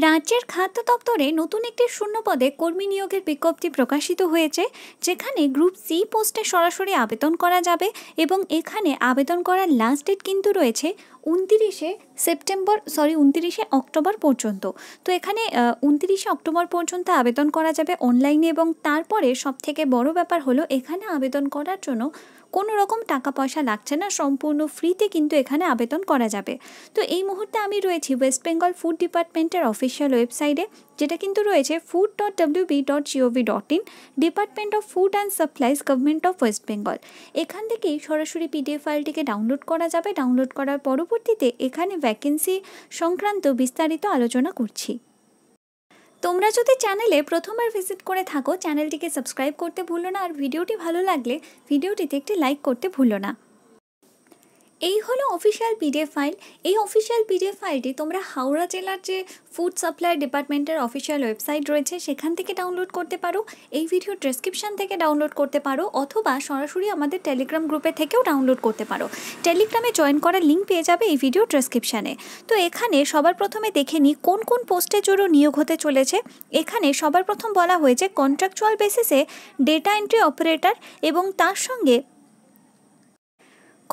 রাজ্যের খাদ্য দপ্তরে নতুন একটি শূন্য পদে কর্মী নিয়োগের বিজ্ঞপ্তি প্রকাশিত হয়েছে, যেখানে গ্রুপ সি পোস্টে সরাসরি আবেদন করা যাবে এবং এখানে আবেদন করার লাস্ট ডেট কিন্তু রয়েছে উনতিরিশে সেপ্টেম্বর সরি উনতিরিশে অক্টোবর পর্যন্ত। তো এখানে উনতিরিশে অক্টোবর পর্যন্ত আবেদন করা যাবে অনলাইনে এবং তারপরে সবথেকে বড় ব্যাপার হলো এখানে আবেদন করার জন্য কোনো রকম টাকা পয়সা লাগছে না, সম্পূর্ণ ফ্রিতে কিন্তু এখানে আবেদন করা যাবে। তো এই মুহূর্তে আমি রয়েছি ওয়েস্ট বেঙ্গল ফুড ডিপার্টমেন্টের অফিসিয়াল ওয়েবসাইটে যেটা কিন্তু রয়েছে food dot W B dot GOV dot in department of food and supplies government of West Bengal এখান থেকেই সরাসরি পিডিএফ ফাইলটিকে ডাউনলোড করা যাবে। ডাউনলোড করার পরবর্তীতে এখানে ভ্যাকেন্সি সংক্রান্ত বিস্তারিত আলোচনা করছি। তোমরা যদি চ্যানেলে প্রথমবার ভিজিট করে থাকো চ্যানেলটিকে সাবস্ক্রাইব করতে ভুলো না, আর ভিডিওটি ভালো লাগলে ভিডিওটিতে একটি লাইক করতে ভুলো না। এই হলো অফিসিয়াল পিডিএফ ফাইল এই অফিসিয়াল পিডিএফ ফাইলটি তোমরা হাওড়া জেলার যে ফুড সাপ্লাই ডিপার্টমেন্টের অফিসিয়াল ওয়েবসাইট রয়েছে, সেখান থেকে ডাউনলোড করতে পারো। এই ভিডিও ডেসক্রিপশান থেকে ডাউনলোড করতে পারো, অথবা সরাসরি আমাদের টেলিগ্রাম গ্রুপে থেকেও ডাউনলোড করতে পারো। টেলিগ্রামে জয়েন করার লিঙ্ক পেয়ে যাবে এই ভিডিও ডেসক্রিপশানে তো এখানে সবার প্রথমে দেখে নিই, কোন কোন পোস্টের জন্য নিয়োগ হতে চলেছে। এখানে সবার প্রথম বলা হয়েছে কন্ট্রাকচুয়াল বেসিসে ডেটা এন্ট্রি অপারেটর এবং তার সঙ্গে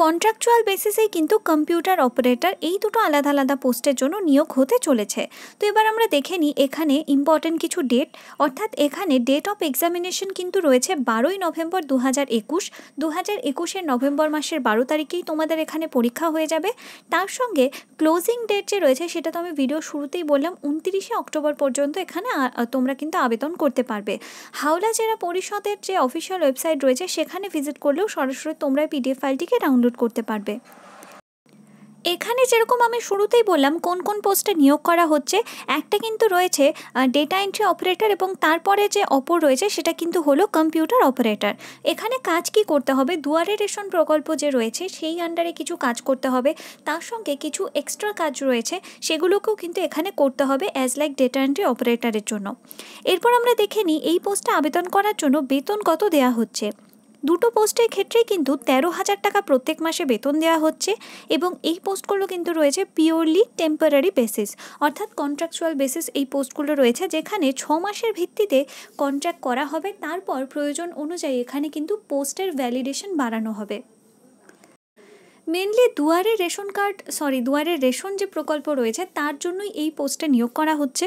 কন্ট্রাকচুয়াল বেসিসেই কিন্তু কম্পিউটার অপারেটর এই দুটো আলাদা আলাদা পোস্টের জন্য নিয়োগ হতে চলেছে। তো এবার আমরা দেখে নিই এখানে ইম্পর্টেন্ট কিছু ডেট অর্থাৎ এখানে ডেট অফ এক্সামিনেশন কিন্তু রয়েছে বারোই নভেম্বর দু হাজার একুশ। দু হাজার একুশের নভেম্বর মাসের বারো তারিখেই তোমাদের এখানে পরীক্ষা হয়ে যাবে। তার সঙ্গে ক্লোজিং ডেট যে রয়েছে সেটা তো আমি ভিডিও শুরুতেই বললাম, উনতিরিশে অক্টোবর পর্যন্ত এখানে তোমরা কিন্তু আবেদন করতে পারবে। হাওড়া জেলা পরিষদের যে অফিসিয়াল ওয়েবসাইট রয়েছে সেখানে ভিজিট করলেও সরাসরি তোমরা পিডিএফ ফাইলটিকে ডাউনলোড করতে পারবে। এখানে যেরকম আমি শুরুতেই বললাম, কোন কোন পোস্টে নিয়োগ করা হচ্ছে, একটা কিন্তু রয়েছে ডেটা এন্ট্রি অপারেটর এবং তারপরে যে অপর রয়েছে, সেটা কিন্তু হলো কম্পিউটার অপারেটর এখানে কাজ কি করতে হবে? দুয়ারে রেশন প্রকল্প যে রয়েছে, সেই আন্ডারে কিছু কাজ করতে হবে। তার সঙ্গে কিছু এক্সট্রা কাজ রয়েছে, সেগুলোকেও কিন্তু এখানে করতে হবে অ্যাজ লাইক ডেটা এন্ট্রি অপারেটরের জন্য। এরপর আমরা দেখে নিই, এই পোস্টে আবেদন করার জন্য বেতন কত দেওয়া হচ্ছে। দুটো পোস্টের ক্ষেত্রেই কিন্তু তেরো হাজার টাকা প্রত্যেক মাসে বেতন দেওয়া হচ্ছে এবং এই পোস্টগুলো কিন্তু রয়েছে পিওরলি টেম্পোরারি বেসিস অর্থাৎ কন্ট্রাকচুয়াল বেসিস এই পোস্টগুলো রয়েছে যেখানে ছ মাসের ভিত্তিতে কন্ট্রাক্ট করা হবে। তারপর প্রয়োজন অনুযায়ী এখানে কিন্তু পোস্টের ভ্যালিডেশন বাড়ানো হবে। মেনলি দুয়ারে রেশন কার্ড সরি দুয়ারে রেশন যে প্রকল্প রয়েছে, তার জন্যই এই পোস্টে নিয়োগ করা হচ্ছে।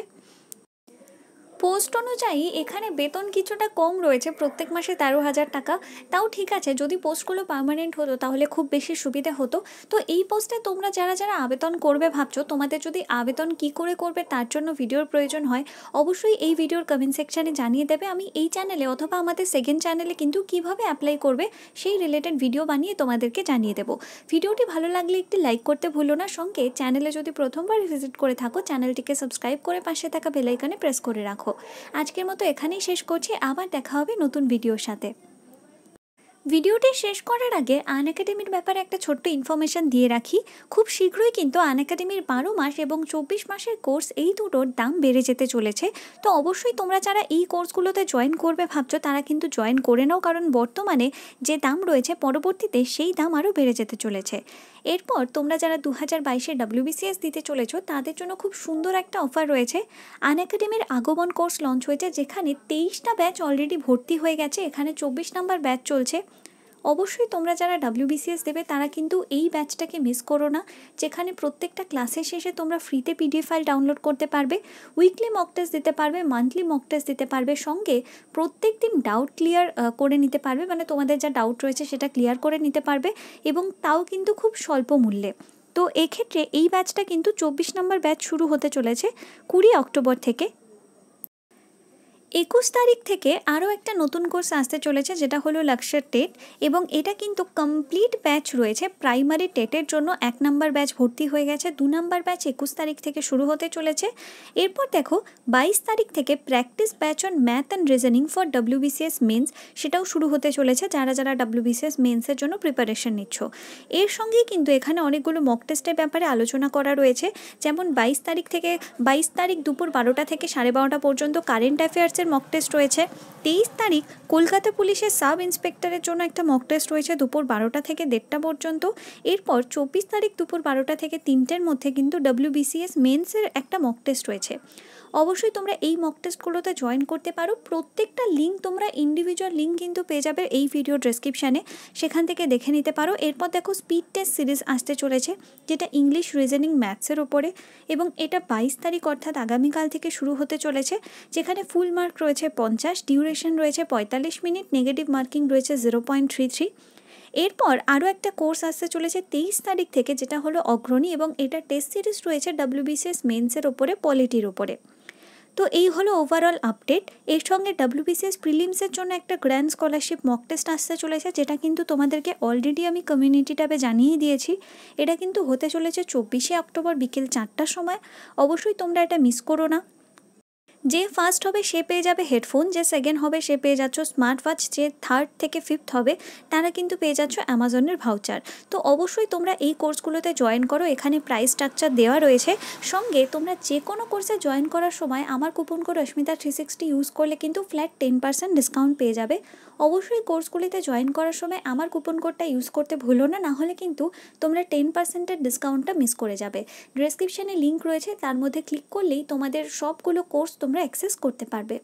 পোস্ট অনুযায়ী এখানে বেতন কিছুটা কম রয়েছে, প্রত্যেক মাসে তেরো হাজার টাকা। তাও ঠিক আছে, যদি পোস্টগুলো পার্মানেন্ট হতো তাহলে খুব বেশি সুবিধে হতো। তো এই পোস্টে তোমরা যারা যারা আবেদন করবে ভাবছ, তোমাদের যদি আবেদন কি করে করবে তার জন্য ভিডিওর প্রয়োজন হয়, অবশ্যই এই ভিডিওর কমেন্ট সেকশানে জানিয়ে দেবে। আমি এই চ্যানেলে অথবা আমাদের সেকেন্ড চ্যানেলে কিন্তু কীভাবে অ্যাপ্লাই করবে সেই রিলেটেড ভিডিও বানিয়ে তোমাদেরকে জানিয়ে দেবো। ভিডিওটি ভালো লাগলে একটি লাইক করতে ভুলো না। সঙ্গে চ্যানেলে যদি প্রথমবার ভিজিট করে থাকো চ্যানেলটিকে সাবস্ক্রাইব করে পাশে থাকা বেলাইকানে প্রেস করে রাখো। আজকের মতো এখানেই শেষ করছি। আবার দেখা হবে নতুন ভিডিওর সাথে। ভিডিওটি শেষ করার আগে আন একাডেমির ব্যাপারে একটা ছোট্ট ইনফরমেশান দিয়ে রাখি। খুব শীঘ্রই কিন্তু আন একাডেমির বারো মাস এবং চব্বিশ মাসের কোর্স এই দুটোর দাম বেড়ে যেতে চলেছে। তো অবশ্যই তোমরা যারা এই কোর্সগুলোতে জয়েন করবে ভাবছ, তারা কিন্তু জয়েন করে নাও, কারণ বর্তমানে যে দাম রয়েছে, পরবর্তীতে সেই দাম আরও বেড়ে যেতে চলেছে। এরপর তোমরা যারা দু হাজার বাইশে ডাব্লিউবিসিএস দিতে চলেছো, তাদের জন্য খুব সুন্দর একটা অফার রয়েছে। আন একাডেমির আগমন কোর্স লঞ্চ হয়েছে, যেখানে তেইশটা ব্যাচ অলরেডি ভর্তি হয়ে গেছে, এখানে চব্বিশ নাম্বার ব্যাচ চলছে। অবশ্যই তোমরা যারা ডাব্লিউবিসিএস দেবে, তারা কিন্তু এই ব্যাচটাকে মিস করো না। যেখানে প্রত্যেকটা ক্লাসের শেষে তোমরা ফ্রিতে পিডিএফ ফাইল ডাউনলোড করতে পারবে উইকলি মক টেস্ট দিতে পারবে মান্থলি মক টেস্ট দিতে পারবে, সঙ্গে প্রত্যেক দিন ডাউট ক্লিয়ার করে নিতে পারবে মানে তোমাদের যা ডাউট রয়েছে সেটা ক্লিয়ার করে নিতে পারবে এবং তাও কিন্তু খুব স্বল্প মূল্যে। তো এক্ষেত্রে এই ব্যাচটা কিন্তু চব্বিশ নম্বর ব্যাচ শুরু হতে চলেছে কুড়ি অক্টোবর থেকে। একুশ তারিখ থেকে আরও একটা নতুন কোর্স আসতে চলেছে, যেটা হলো লাক্সার টেট, এবং এটা কিন্তু কমপ্লিট ব্যাচ রয়েছে। প্রাইমারি টেটের জন্য এক নাম্বার ব্যাচ ভর্তি হয়ে গেছে। দু নাম্বার ব্যাচ একুশ তারিখ থেকে শুরু হতে চলেছে। এরপর দেখো, বাইশ তারিখ থেকে practice batch on math and reasoning for WBCS mains, সেটাও শুরু হতে চলেছে। যারা যারা ডাব্লিউবিসিএস মেন্সের জন্য প্রিপারেশন নিচ্ছ। এর সঙ্গেই কিন্তু এখানে অনেকগুলো মক টেস্টের ব্যাপারে আলোচনা করা রয়েছে। যেমন বাইশ তারিখ থেকে, বাইশ তারিখ দুপুর বারোটা থেকে সাড়ে বারোটা পর্যন্ত কারেন্ট অ্যাফেয়ার্সের পুলিশের মক টেস্ট রয়েছে। তেইশ তারিখ কলকাতা পুলিশের সাব ইন্সপেক্টরের জন্য একটা মক টেস্ট রয়েছে দুপুর বারোটা থেকে দেড়টা পর্যন্ত। এরপর চব্বিশ তারিখ দুপুর বারোটা থেকে তিনটের মধ্যে কিন্তু ডব্লিউবিসিএস মেন্সের একটা মক টেস্ট রয়েছে। অবশ্যই তোমরা এই মক টেস্টগুলোতে জয়েন করতে পারো। প্রত্যেকটা লিঙ্ক তোমরা ইন্ডিভিজুয়াল লিঙ্ক কিন্তু পেয়ে যাবে এই ভিডিও ডেসক্রিপশানে সেখান থেকে দেখে নিতে পারো। এরপর দেখো স্পিড টেস্ট সিরিজ আসতে চলেছে, যেটা ইংলিশ রিজনিং ম্যাথসের ওপরে। এবং এটা বাইশ তারিখ অর্থাৎ আগামীকাল থেকে শুরু হতে চলেছে, যেখানে ফুল মার্ক রয়েছে পঞ্চাশ ডিউরেশন রয়েছে পঁয়তাল্লিশ মিনিট নেগেটিভ মার্কিং রয়েছে জিরো পয়েন্ট থ্রি থ্রি এরপর আরও একটা কোর্স আসতে চলেছে তেইশ তারিখ থেকে, যেটা হলো অগ্রণী এবং এটা টেস্ট সিরিজ রয়েছে ডাব্লিউবিসিএস মেন্সের ওপরে পলিটির ওপরে। তো এই হলো ওভারঅল আপডেট এর সঙ্গে ডাব্লিউবিসিএস প্রিলিমসের জন্য একটা গ্র্যান্ড স্কলারশিপ মক টেস্ট আসতে চলেছে, যেটা কিন্তু তোমাদেরকে অলরেডি আমি কমিউনিটি ট্যাবে জানিয়ে দিয়েছি। এটা কিন্তু হতে চলেছে চব্বিশে অক্টোবর বিকেল চারটার সময়। অবশ্যই তোমরা এটা মিস করো না। যে ফার্স্ট হবে সে পেয়ে যাবে হেডফোন যে সেকেন্ড হবে সে পেয়ে যাচ্ছ স্মার্ট ওয়াচ যে থার্ড থেকে ফিফথ হবে তারা কিন্তু পেয়ে যাচ্ছ অ্যামাজনের ভাউচার তো অবশ্যই তোমরা এই কোর্সগুলোতে জয়েন করো, এখানে প্রাইস স্ট্রাকচার দেওয়া রয়েছে। সঙ্গে তোমরা যে কোনো কোর্সে জয়েন করার সময় আমার coupon code Asmita three sixty use করলে কিন্তু ফ্ল্যাট টেন পার্সেন্ট ডিসকাউন্ট পেয়ে যাবে। অবশ্যই কোর্সগুলিতে জয়েন করার সময় আমার কুপন কোডটা ইউজ করতে ভুলো না, নাহলে কিন্তু তোমরা টেন পার্সেন্টের ডিসকাউন্টটা মিস করে যাবে। ডিসক্রিপশানে লিঙ্ক রয়েছে, তার মধ্যে ক্লিক করলেই তোমাদের সবগুলো কোর্স তোমরা অ্যাক্সেস করতে পারবে।